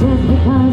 just because